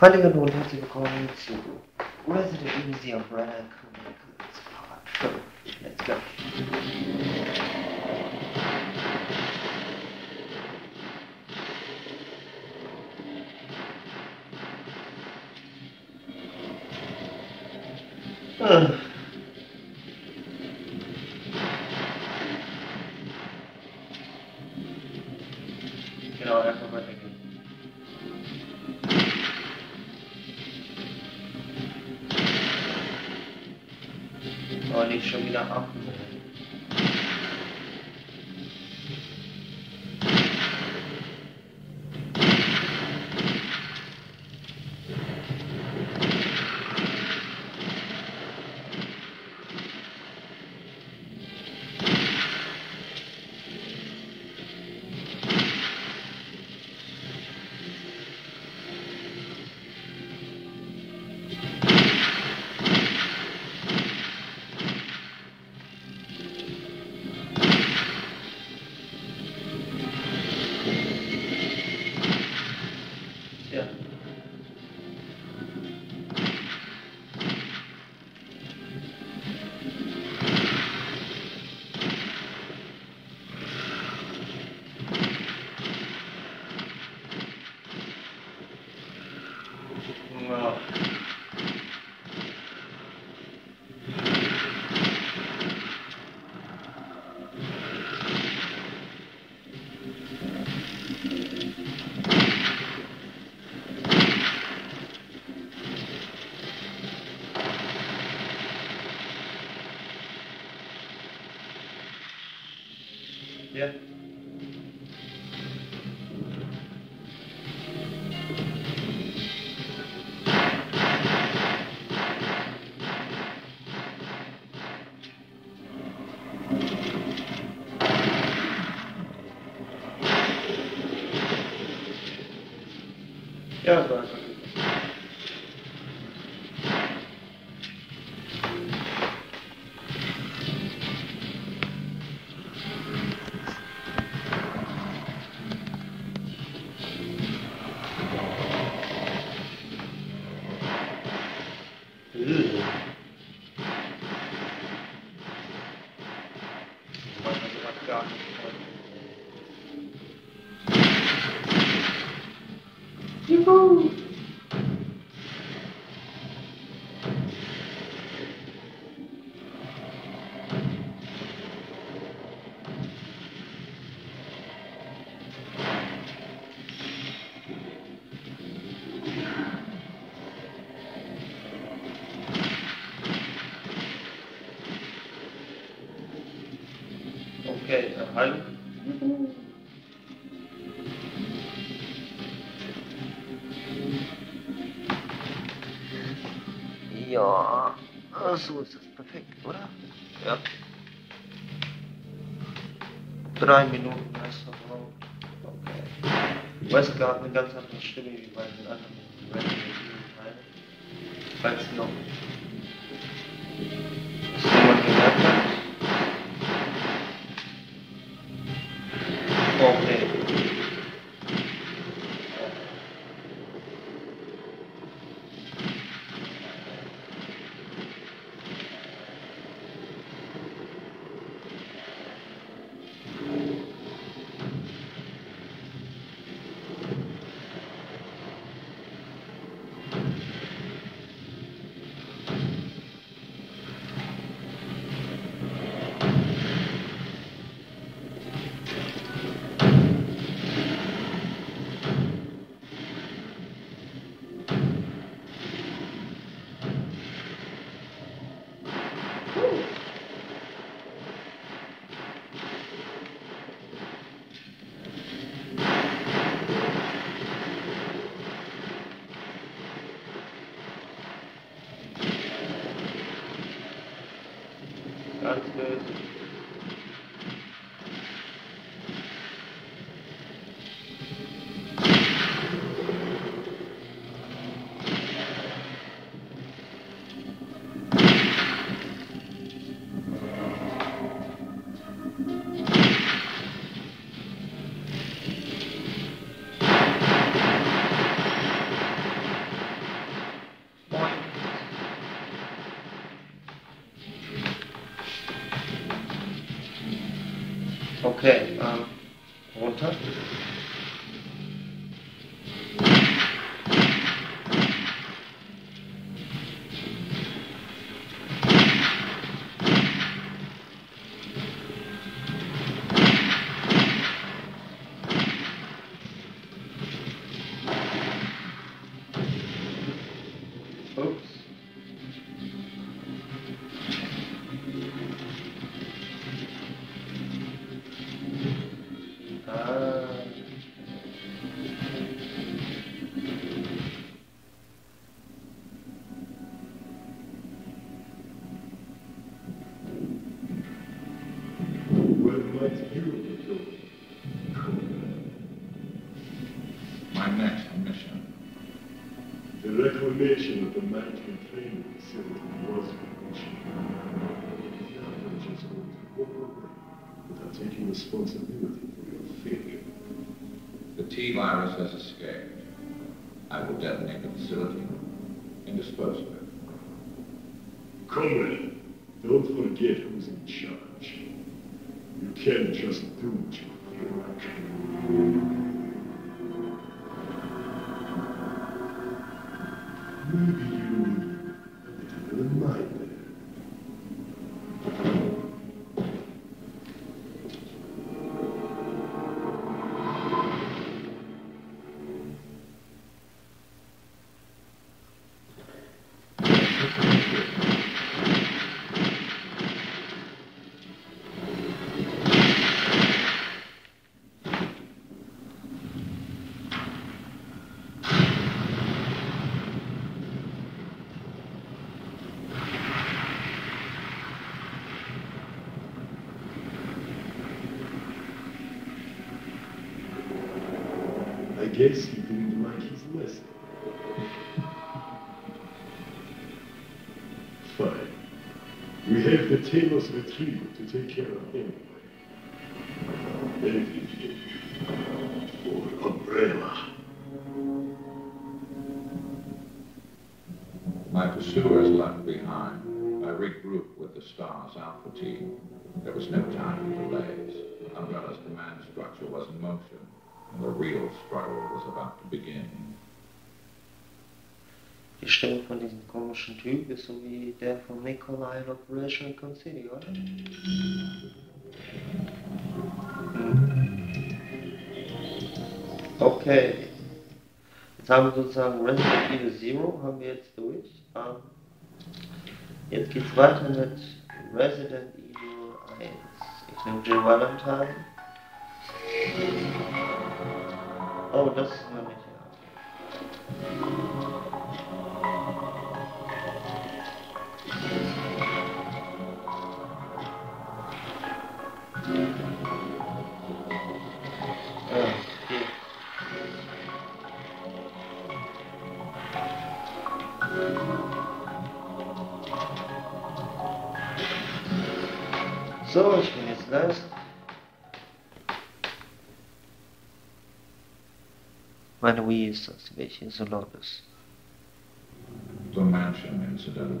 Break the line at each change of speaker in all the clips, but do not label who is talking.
Hallo und herzlich willkommen zu Resident Evil Umbrella Chronicles Part 5. Let's go. Ah. Genau, einfach weitergehen. Nicht schon wieder ab. Yeah. Yeah. Okay, hallo? Ja, so ist das perfekt, oder? Ja. Drei Minuten hast du gebraucht. Okay. Ich weiß gar eine ganz andere Stimme wie bei den anderen. Falls noch Okay, ähm, runter.
Without taking responsibility for failure.
The T-virus has escaped. I will detonate the facility and dispose of it.
Comrade, guess he didn't like his lesson. Fine. We have the Talos retriever to take care of anyway. Everything for Umbrella.
My pursuers left behind. I regrouped with the STARS Alpha team. There was no time for delays. Umbrella's command structure was in motion, and the real struggle was about to begin.
Die Stimme von diesem komischen Typ ist so wie der von Nikolai in Operation City, oder? Hm. Okay. Jetzt haben wir sozusagen Resident Evil Zero, haben wir jetzt durch. Ähm, jetzt geht's weiter mit Resident Evil 1. Ich nehme Jill Valentine. Oh, das ist eine So, ich bin jetzt live. Das, welche so.
The mansion incident.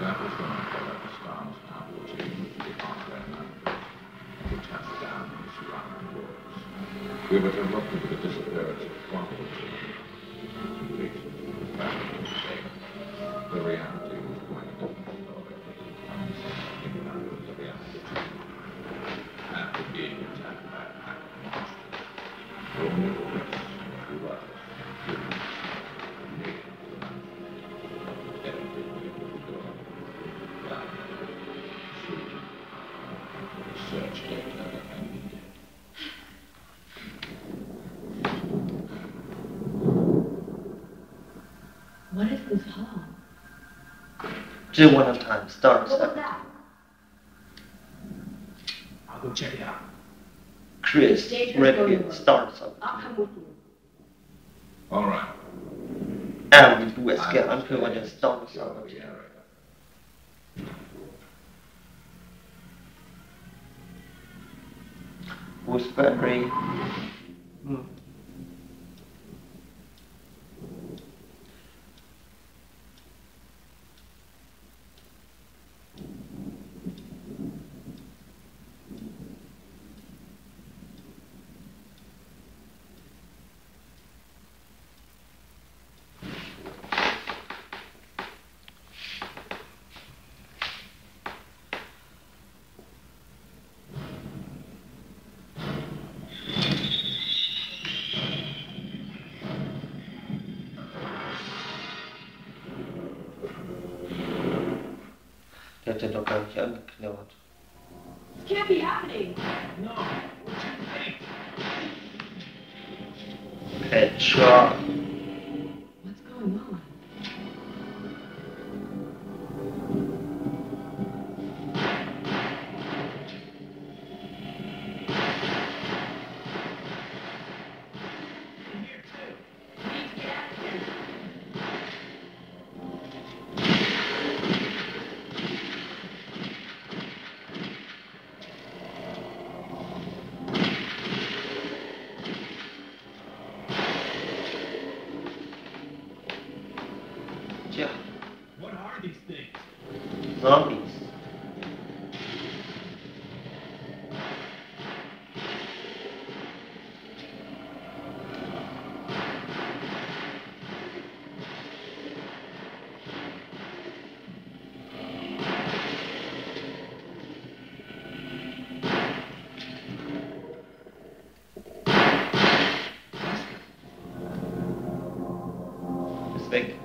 That was I called up the STARS the hardware managers and to down in the surrounding woods. We were to look into search data, and
What is this hall?
Jill one at a time, start.
What was that?
I'll go check it out.
Chris,
Jake, let's to-
start something.
I'll come with you.
All right.
And du
I
ska
will
anprova
stay
den start
in the
something. Gooseberry. Hmm. Der hat ja doch gar nicht angeknabbert.
This can't be happening.
No, we're too late.
Headshot. Tja,
What are these things?
Zombies. Ist weg.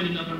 Find another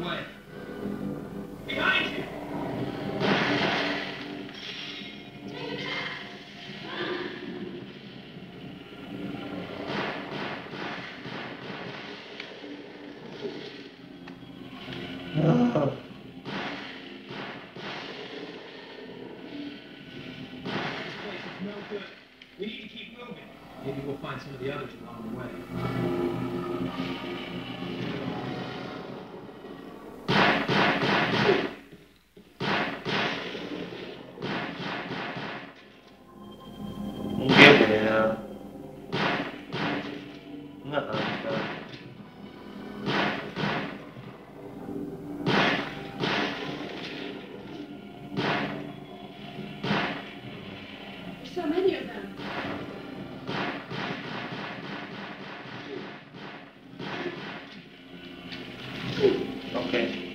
Okay.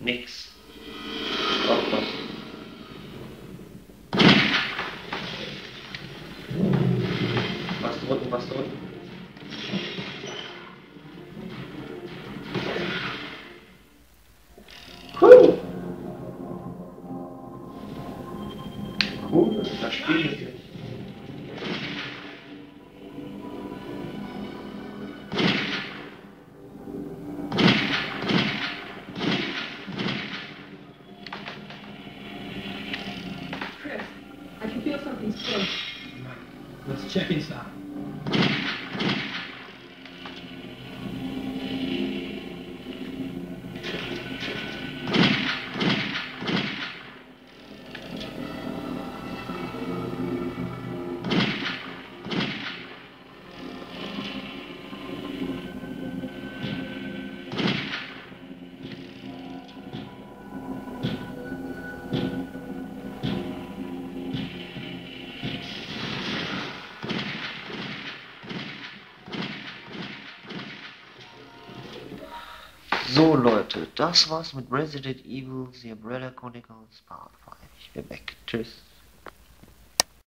Nix.
Check inside.
Leute, das war's mit Resident Evil The Umbrella Chronicles Part 5. Ich bin weg. Tschüss.